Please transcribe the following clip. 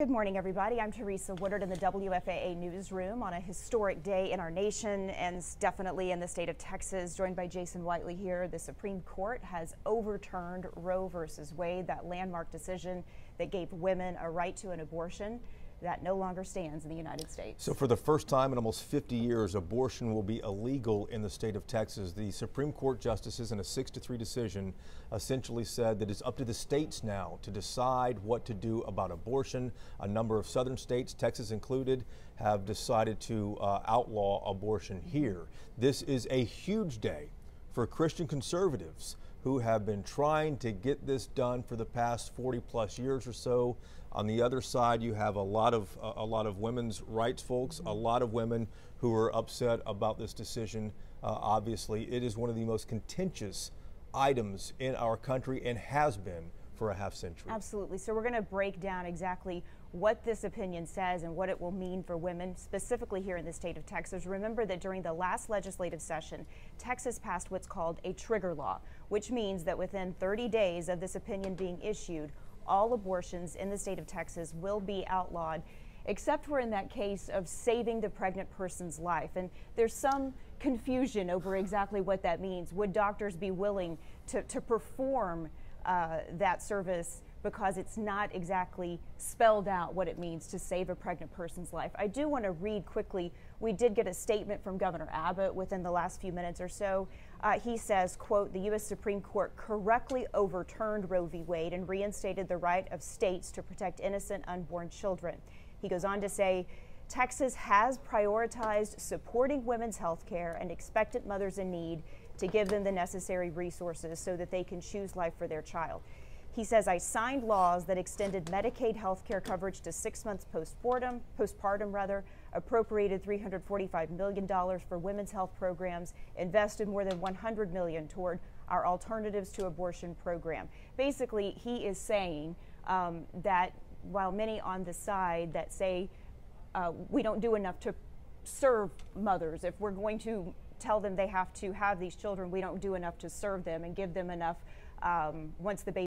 Good morning, everybody. I'm Teresa Woodard in the WFAA newsroom on a historic day in our nation and definitely in the state of Texas. Joined by Jason Whitely here. The Supreme Court has overturned Roe versus Wade, that landmark decision that gave women a right to an abortion that no longer stands in the United States. So for the first time in almost 50 years, abortion will be illegal in the state of Texas. The Supreme Court justices in a 6 to 3 decision essentially said that it's up to the states now to decide what to do about abortion. A number of southern states, Texas included, have decided to uh, outlaw abortion here. This is a huge day for Christian conservatives who have been trying to get this done for the past 40 plus years or so. On the other side, you have a lot of a lot of women's rights folks, a lot of women who are upset about this decision. Uh, obviously, it is one of the most contentious items in our country and has been for a half century. Absolutely. So we're going to break down exactly what this opinion says and what it will mean for women, specifically here in the state of Texas. Remember that during the last legislative session, Texas passed what's called a trigger law, which means that within 30 days of this opinion being issued, all abortions in the state of Texas will be outlawed except for in that case of saving the pregnant person's life. And there's some confusion over exactly what that means. Would doctors be willing to, to perform uh, that service because it's not exactly spelled out what it means to save a pregnant person's life. I do want to read quickly. We did get a statement from Governor Abbott within the last few minutes or so. Uh, he says, quote, the U.S. Supreme Court correctly overturned Roe v. Wade and reinstated the right of states to protect innocent unborn children. He goes on to say, Texas has prioritized supporting women's health care and expectant mothers in need to give them the necessary resources so that they can choose life for their child. He says, I signed laws that extended Medicaid health care coverage to six months postpartum, postpartum rather, appropriated $345 million for women's health programs, invested more than 100 million toward our Alternatives to Abortion program. Basically, he is saying um, that while many on the side that say uh, we don't do enough to serve mothers, if we're going to tell them they have to have these children, we don't do enough to serve them and give them enough um, once the baby